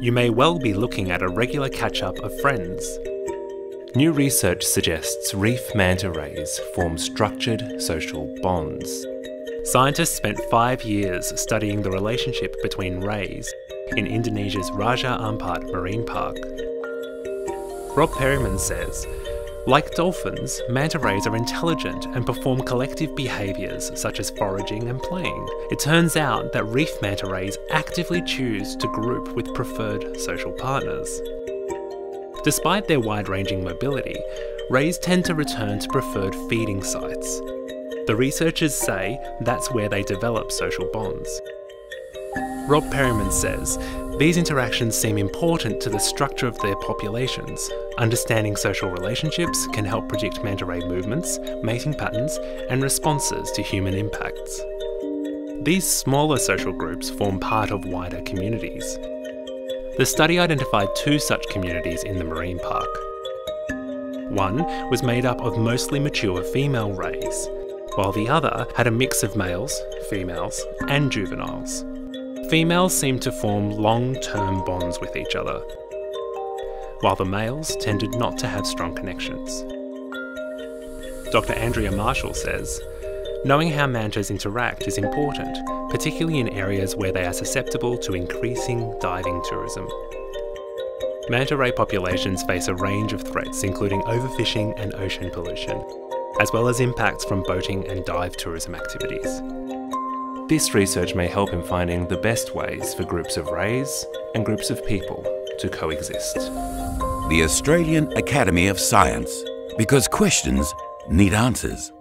you may well be looking at a regular catch up of friends. New research suggests reef manta rays form structured social bonds. Scientists spent five years studying the relationship between rays in Indonesia's Raja Ampat Marine Park. Rob Perryman says like dolphins, manta rays are intelligent and perform collective behaviours such as foraging and playing. It turns out that reef manta rays actively choose to group with preferred social partners. Despite their wide ranging mobility, rays tend to return to preferred feeding sites. The researchers say that's where they develop social bonds. Rob Perryman says these interactions seem important to the structure of their populations. Understanding social relationships can help predict manta ray movements, mating patterns, and responses to human impacts. These smaller social groups form part of wider communities. The study identified two such communities in the marine park. One was made up of mostly mature female rays, while the other had a mix of males, females, and juveniles females seem to form long term bonds with each other, while the males tended not to have strong connections. Dr. Andrea Marshall says knowing how mantas interact is important, particularly in areas where they are susceptible to increasing diving tourism. Manta ray populations face a range of threats, including overfishing and ocean pollution, as well as impacts from boating and dive tourism activities. This research may help in finding the best ways for groups of rays and groups of people to coexist. The Australian Academy of Science, because questions need answers.